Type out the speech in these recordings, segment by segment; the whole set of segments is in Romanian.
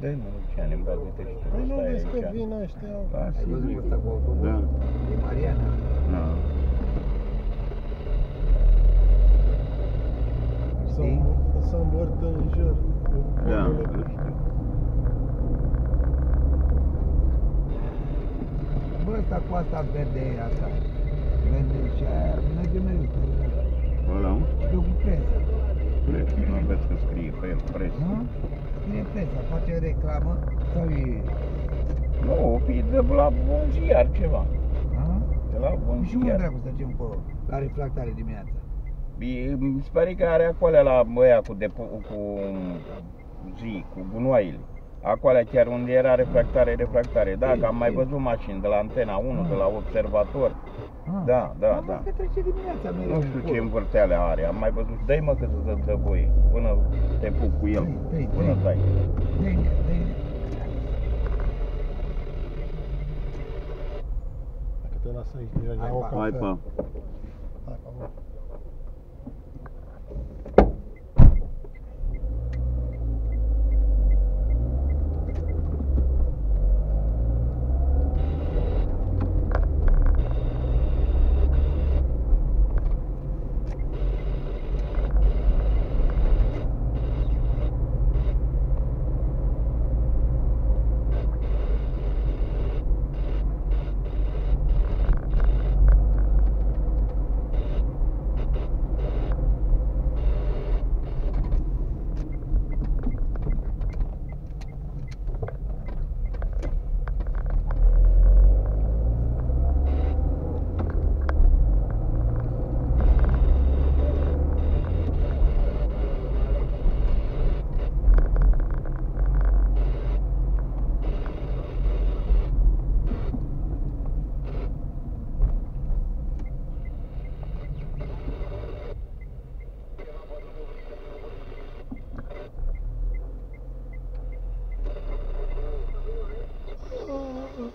Da, mă, Luciane, îmi bag, uite și tu, Păi nu stai vezi că aici. vin ăștia. Da, Ai văzut sigur. ăsta cu autobuz? Da. E Mariana. Da. Să, Știi? să învârtă în jur. cu Da, focurile. nu știu. Bă, ăsta cu asta verde asta. Verde și aia merge mereu. Ăla, mă? Eu cu presa. Preț, nu vezi că scrie pe el, preț. Nu? Scrie presa, face reclamă sau e... Nu, e de la un ziar ceva. A? De la un Și unde ziar. dracu să mergem acolo? La refractare dimineața. E, mi se pare că are acolo la ăia cu, depo, cu zi, cu gunoaiele. Acolo chiar unde era refractare, refractare. Da, că am mai văzut mașini de la Antena 1, de la Observator. Ah. Da, da, Am da. văzut că trece dimineața mereu. Nu știu ce încolo. învârteale are. Am mai văzut. Dă-i mă că să dă voie. Până te pup cu el. Dă-i, dă-i, Până dă-i. dai. Dă-i, dă-i. Dacă te lasă aici, deja Hai, ia o pa. cafea. Hai, pa. Hai,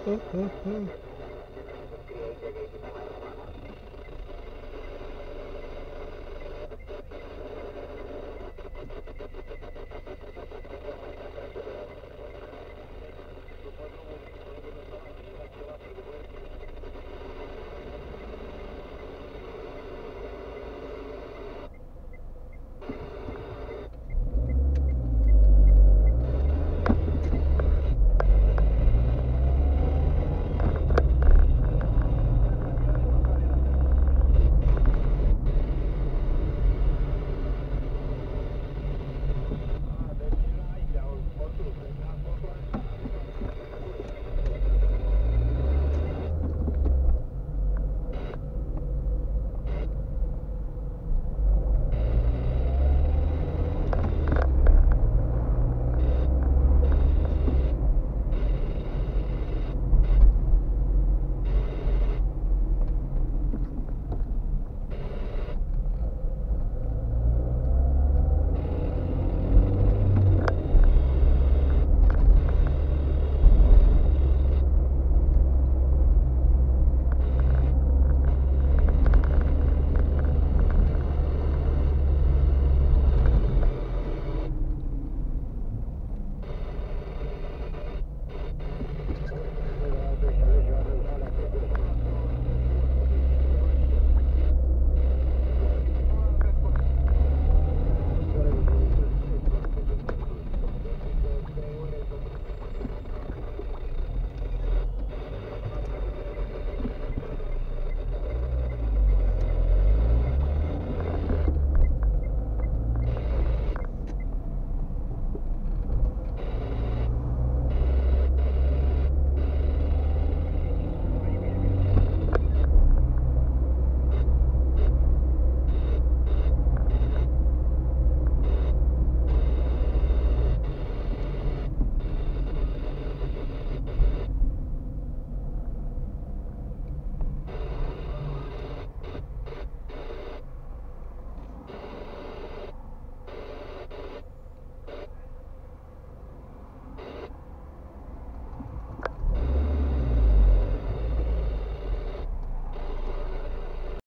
oh, oh, oh.